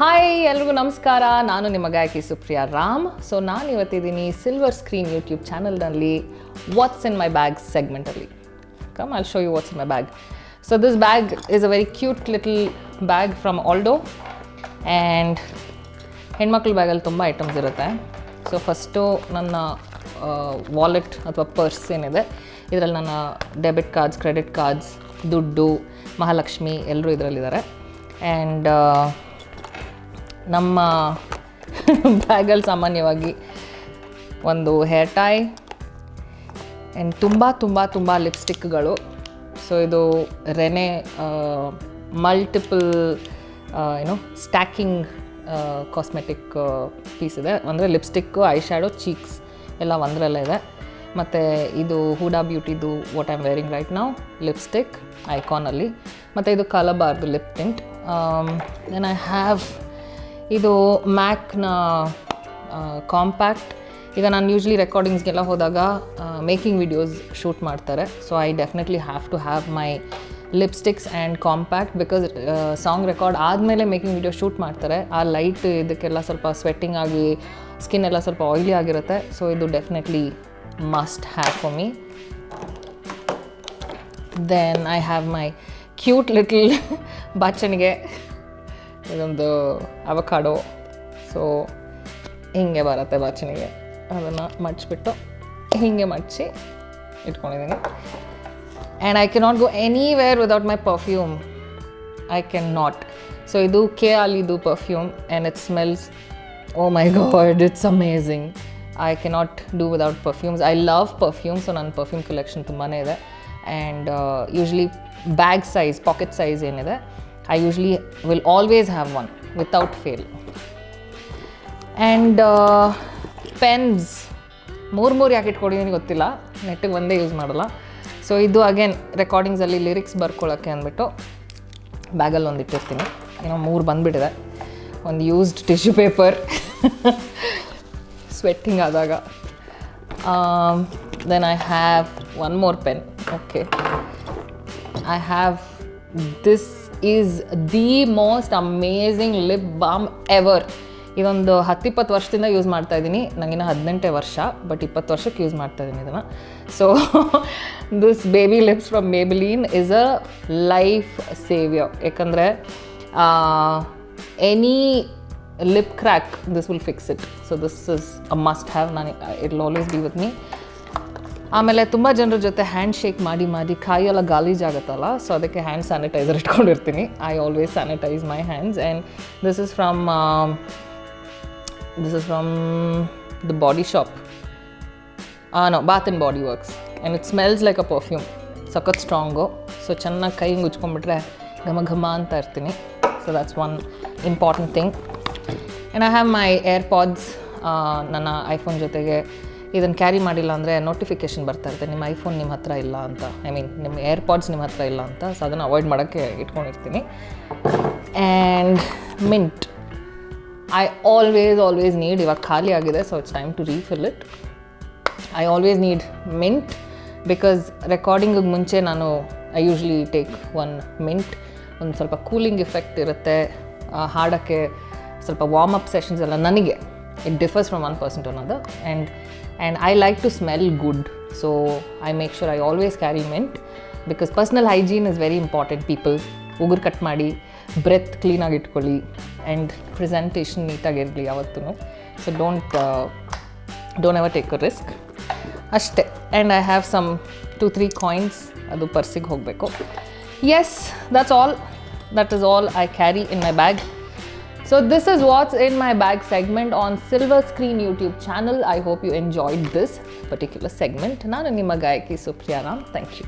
Hi ಎಲ್ರಿಗೂ ನಮಸ್ಕಾರ. ನಾನು ನಿಮ್ಮ ಗಾಯಕಿ ಸುಪ್ರಿಯಾ ರಾಮ್. ಸೊ ನಾನು ಇವತ್ತಿದ್ದೀನಿ ಸಿಲ್ವರ್ ಸ್ಕ್ರೀನ್ ಯೂಟ್ಯೂಬ್ ಚಾನಲ್ನಲ್ಲಿ what's in my bag ಸೆಗ್ಮೆಂಟಲ್ಲಿ come I'll show you what's in my bag so this bag is a very cute little bag from Aldo and ಹೆಣ್ಮಕ್ಳ ಬ್ಯಾಗಲ್ಲಿ ತುಂಬ ಐಟಮ್ಸ್ ಇರುತ್ತೆ. ಸೊ ಫಸ್ಟು ನನ್ನ wallet ಅಥವಾ purse ಏನಿದೆ. ಇದರಲ್ಲಿ ನನ್ನ ಡೆಬಿಟ್ ಕಾರ್ಡ್ಸ್ ಕ್ರೆಡಿಟ್ ಕಾರ್ಡ್ಸ್ ದುಡ್ಡು, ಮಹಾಲಕ್ಷ್ಮಿ ಎಲ್ಲರೂ ಇದರಲ್ಲಿದ್ದಾರೆ. ಆ್ಯಂಡ್ ನಮ್ಮ ಬ್ಯಾಗಲ್ಲಿ ಸಾಮಾನ್ಯವಾಗಿ ಒಂದು ಹೇರ್ ಟೈ ಆ್ಯಂಡ್ ತುಂಬ ತುಂಬ ತುಂಬ ಲಿಪ್ಸ್ಟಿಕ್ಗಳು ಸೊ ಇದು ರೆನೆ ಮಲ್ಟಿಪಲ್ ಏನು ಸ್ಟ್ಯಾಕಿಂಗ್ ಕಾಸ್ಮೆಟಿಕ್ ಪೀಸ್ ಇದೆ. ಅಂದರೆ ಲಿಪ್ಸ್ಟಿಕ್ಕು ಐ ಶ್ಯಾಡೋ ಚೀಕ್ಸ್ ಎಲ್ಲ ಒಂದರಲ್ಲೇ ಇದೆ. ಮತ್ತು ಇದು ಹೂಡಾ ಬ್ಯೂಟಿದು ವಾಟ್ ಐಮ್ ವೇರಿಂಗ್ ರೈಟ್ ನಾವು ಲಿಪ್ಸ್ಟಿಕ್ ಐಕಾನಲ್ಲಿ ಮತ್ತು ಇದು ಕಲಬಾರ್ದು lip tint then I have ಇದು ಮ್ಯಾಕ್ನ ಕಾಂಪ್ಯಾಕ್ಟ್ ಈಗ ನಾನು ಯೂಶ್ವಲಿ ರೆಕಾರ್ಡಿಂಗ್ಸ್ಗೆಲ್ಲ ಹೋದಾಗ ಮೇಕಿಂಗ್ ವಿಡಿಯೋಸ್ ಶೂಟ್ ಮಾಡ್ತಾರೆ. So I definitely have to have my lipsticks and compact because song record ಆದಮೇಲೆ ಮೇಕಿಂಗ್ ವಿಡಿಯೋ ಶೂಟ್ ಮಾಡ್ತಾರೆ. ಆ ಲೈಟ್ ಇದಕ್ಕೆಲ್ಲ ಸ್ವಲ್ಪ ಸ್ವೆಟ್ಟಿಂಗ್ ಆಗಿ ಸ್ಕಿನ್ ಎಲ್ಲ ಸ್ವಲ್ಪ ಆಯ್ಲಿ ಆಗಿರುತ್ತೆ. ಸೊ ಇದು definitely must have for me then I have my cute little ಬಾಚಣಿಗೆ ಇದೊಂದು ಅವಕಾಡೋ. ಸೊ ಹೀಗೆ ಬರುತ್ತೆ ಬಾಚಣಿಗೆ ಅದನ್ನು ಮಡ್ಚಿಬಿಟ್ಟು ಹೀಗೆ ಮಡಚಿ ಇಟ್ಕೊಂಡಿದ್ದೀನಿ and I can not go anywhere without my perfume I can not so ಇದು ಕೆ ಆಲಿದು perfume and it smells oh my God it's amazing I can not do without perfumes I love perfume so ನನ್ನ perfume collection ತುಂಬಾ ಇದೆ. And usually bag size pocket size ಏನಿದೆ I usually will always have one without fail and pens ಮೂರು ಮೂರು ಯಾಕೆ ಇಟ್ಕೊಂಡಿದ್ದೀನಿ ಗೊತ್ತಿಲ್ಲ. ನೆಟ್ಟಿಗೆ ಒಂದೇ ಯೂಸ್ ಮಾಡಲ್ಲ. ಸೊ ಇದು ಅಗೇನ್ ರೆಕಾರ್ಡಿಂಗ್ಸಲ್ಲಿ ಲಿರಿಕ್ಸ್ ಬರ್ಕೊಳ್ಳೋಕ್ಕೆ ಅಂದ್ಬಿಟ್ಟು ಬ್ಯಾಗಲ್ಲಿ ಒಂದು ಇಟ್ಟಿರ್ತೀನಿ. ಏನೋ ಮೂರು ಬಂದುಬಿಟ್ಟಿದೆ. ಒಂದು ಯೂಸ್ಡ್ ಟಿಶ್ಯೂ ಪೇಪರ್ ಸ್ವೆಟ್ಟಿಂಗ್ ಆದಾಗ. Then I have one more pen okay I have this is the most amazing lip balm ever ಇದೊಂದು ಹತ್ತಿಪ್ಪತ್ತು ವರ್ಷದಿಂದ ಯೂಸ್ ಮಾಡ್ತಾ ಇದ್ದೀನಿ. ನನಗಿನ್ನ ಹದಿನೆಂಟೇ ವರ್ಷ ಬಟ್ ಇಪ್ಪತ್ತು ವರ್ಷಕ್ಕೆ ಯೂಸ್ ಮಾಡ್ತಾ ಇದ್ದೀನಿ ಇದನ್ನು. So this baby lips from Maybelline is a life saviour ಯಾಕಂದರೆ any lip crack this will fix it so this is a must have ನಾನು it always be with me ಆಮೇಲೆ ತುಂಬ ಜನರ ಜೊತೆ ಹ್ಯಾಂಡ್ ಶೇಕ್ ಮಾಡಿ ಮಾಡಿ ಕಾಯೆಲ್ಲ ಗಾಲಿಜಾಗುತ್ತಲ್ಲ ಸೊ ಅದಕ್ಕೆ hand sanitiser ಇಟ್ಕೊಂಡಿರ್ತೀನಿ. I always sanitise my hands and this is from this is from the Body Shop no bath and body works and it smells like a perfume ಸಖತ್ strong so ಚೆನ್ನಾಗಿ ಕೈ ಮುಚ್ಕೊಂಡ್ಬಿಟ್ರೆ ಘಮ ಘಮ ಅಂತ ಇರ್ತೀನಿ. So that's one important thing and I have my AirPods ನನ್ನ iPhone ಜೊತೆಗೆ ಇದನ್ನು ಕ್ಯಾರಿ ಮಾಡಿಲ್ಲ ಅಂದರೆ ನೋಟಿಫಿಕೇಶನ್ ಬರ್ತಾ ಇರುತ್ತೆ. ನಿಮ್ಮ ಐಫೋನ್ ನಿಮ್ಮ ಹತ್ರ ಇಲ್ಲ ಅಂತ. ಐ ಮೀನ್ ನಿಮ್ಮ ಏರ್ಪಾಡ್ಸ್ ನಿಮ್ಮ ಹತ್ರ ಇಲ್ಲ ಅಂತ. ಸೊ ಅದನ್ನು ಅವಾಯ್ಡ್ ಮಾಡೋಕ್ಕೆ ಇಟ್ಕೊಂಡಿರ್ತೀನಿ. And mint I always always need ಇವಾಗ ಖಾಲಿ ಆಗಿದೆ so it's time to refill it I always need mint because ರೆಕಾರ್ಡಿಂಗಿಗೆ ಮುಂಚೆ ನಾನು I usually take one mint ಒಂದು ಸ್ವಲ್ಪ ಕೂಲಿಂಗ್ ಇಫೆಕ್ಟ್ ಇರುತ್ತೆ. ಹಾಡೋಕ್ಕೆ ಸ್ವಲ್ಪ ವಾರ್ಮ್ ಅಪ್ ಸೆಷನ್ಸ್ ಎಲ್ಲ ನನಗೆ. It differs from one person to another and and I like to smell good. So I make sure I always carry mint because personal hygiene is very important people ಉಗುರು cut ಮಾಡಿ breath ಕ್ಲೀನಾಗಿ ಇಟ್ಕೊಳ್ಳಿ and presentation ನೀಟಾಗಿರಲಿ ಯಾವತ್ತೂ so don't don't ever take a risk ಅಷ್ಟೇ. And I have some two three coins ಅದು ಪರ್ಸಿಗೆ ಹೋಗಬೇಕು. Yes that's all that is all I carry in my bag So this is what's in my bag segment on Silver Screen YouTube channel. I hope you enjoyed this particular segment. ನಾನು ನಿಮ್ಮ ಗಾಯಕಿ Supriya Ram thank you